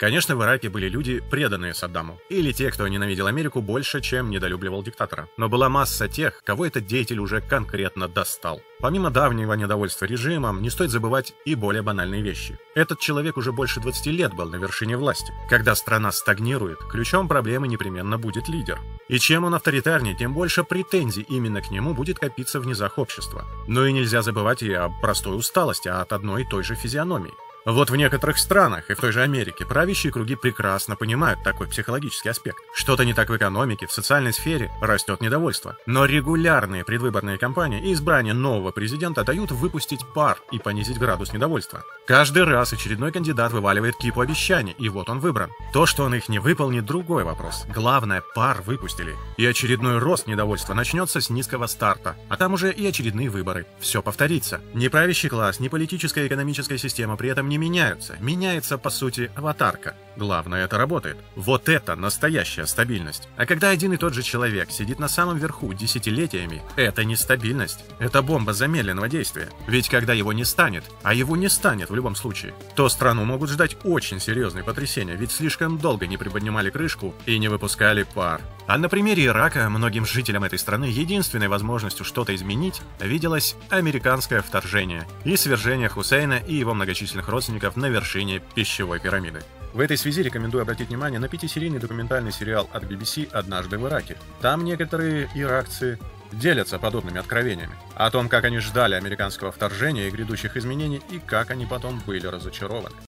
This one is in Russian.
Конечно, в Ираке были люди, преданные Саддаму, или те, кто ненавидел Америку больше, чем недолюбливал диктатора. Но была масса тех, кого этот деятель уже конкретно достал. Помимо давнего недовольства режимом, не стоит забывать и более банальные вещи. Этот человек уже больше 20 лет был на вершине власти. Когда страна стагнирует, ключом проблемы непременно будет лидер. И чем он авторитарнее, тем больше претензий именно к нему будет копиться в низах общества. Но и нельзя забывать и о простой усталости от одной и той же физиономии. Вот в некоторых странах и в той же Америке правящие круги прекрасно понимают такой психологический аспект. Что-то не так в экономике, в социальной сфере растет недовольство. Но регулярные предвыборные кампании и избрание нового президента дают выпустить пар и понизить градус недовольства. Каждый раз очередной кандидат вываливает кипу обещаний, и вот он выбран. То, что он их не выполнит, другой вопрос. Главное, пар выпустили. И очередной рост недовольства начнется с низкого старта, а там уже и очередные выборы. Все повторится. Ни правящий класс, ни политическая и экономическая система при этом не меняются. Меняется, по сути, аватарка. Главное, это работает. Вот это настоящая стабильность. А когда один и тот же человек сидит на самом верху десятилетиями, это не стабильность. Это бомба замедленного действия. Ведь когда его не станет, а его не станет в любом случае, то страну могут ждать очень серьезные потрясения, ведь слишком долго не приподнимали крышку и не выпускали пар. А на примере Ирака многим жителям этой страны единственной возможностью что-то изменить виделось американское вторжение и свержение Хусейна и его многочисленных родственников на вершине пищевой пирамиды. В этой связи рекомендую обратить внимание на пятисерийный документальный сериал от BBC «Однажды в Ираке». Там некоторые иракцы делятся подобными откровениями о том, как они ждали американского вторжения и грядущих изменений, и как они потом были разочарованы.